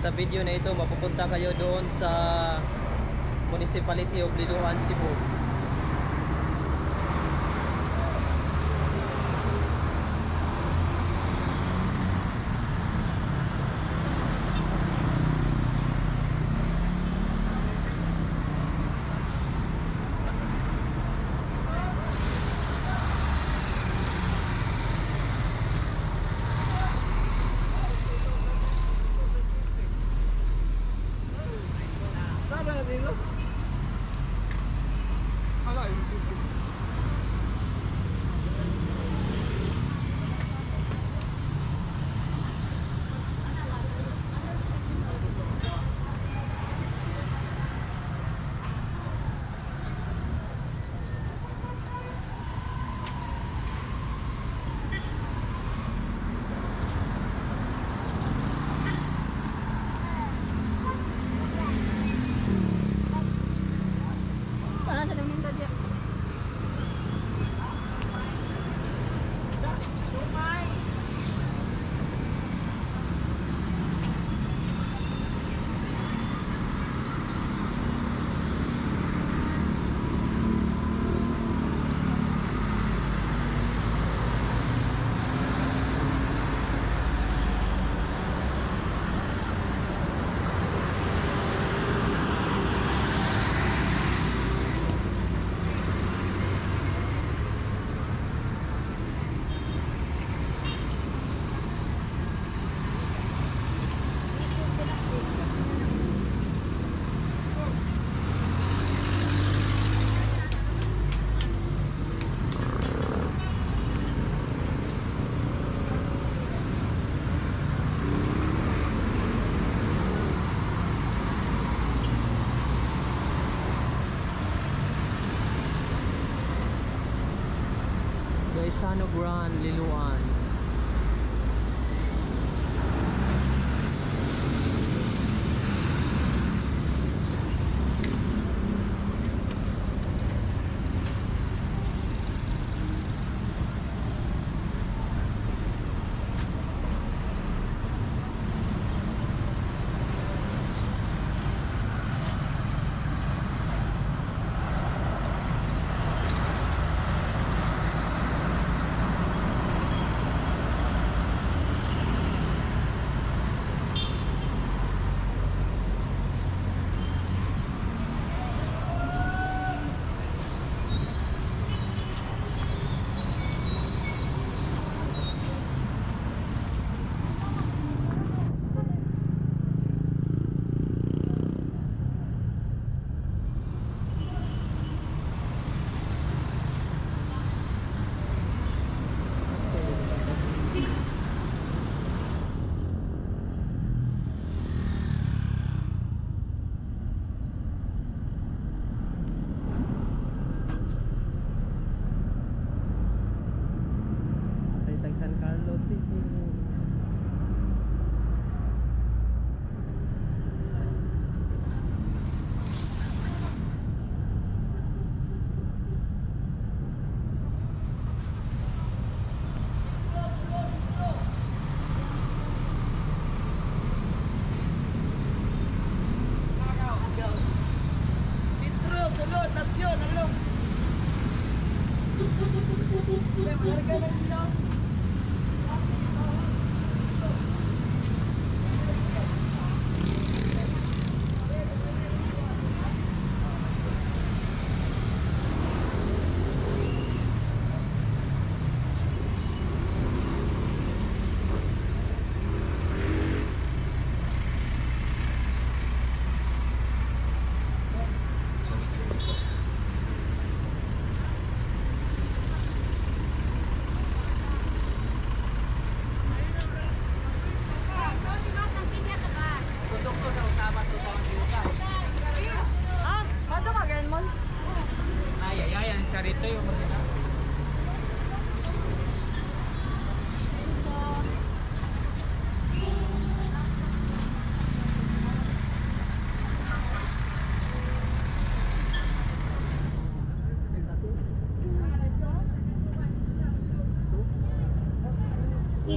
sa video na ito mapupunta kayo doon sa Municipality of Liloan, Cebu. 이거他나有려 주. Cano Gran, Liloan.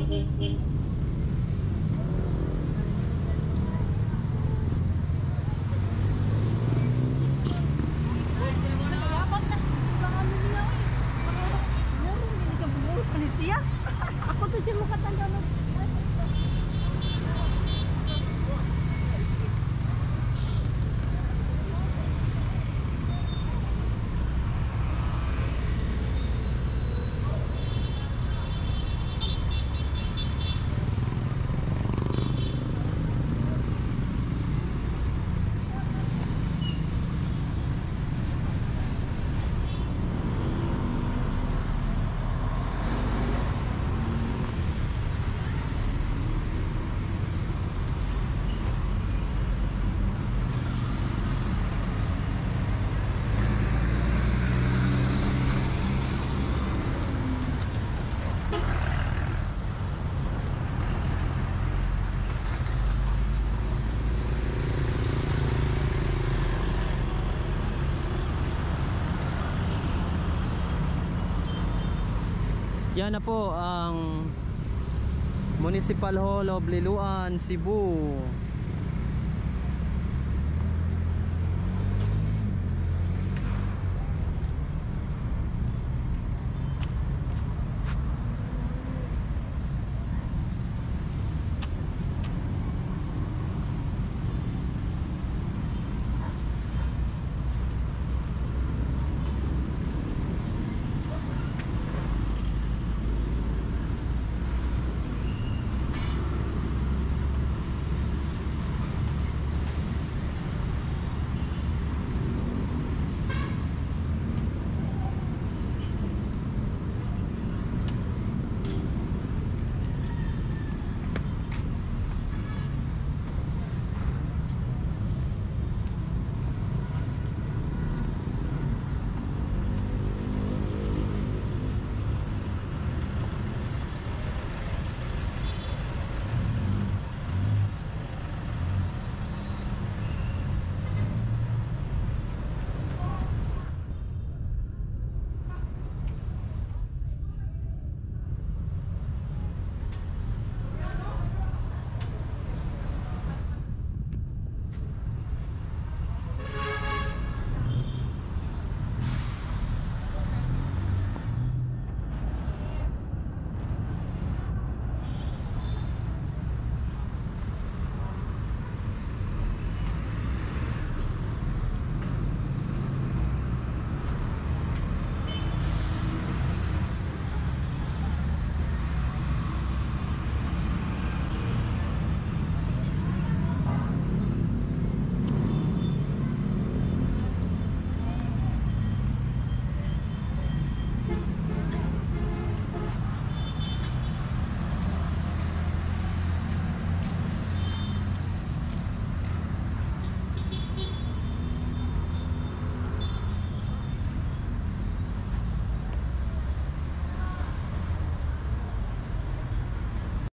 Mm-hmm. Yan na po ang Municipal Hall of Liloan, Cebu.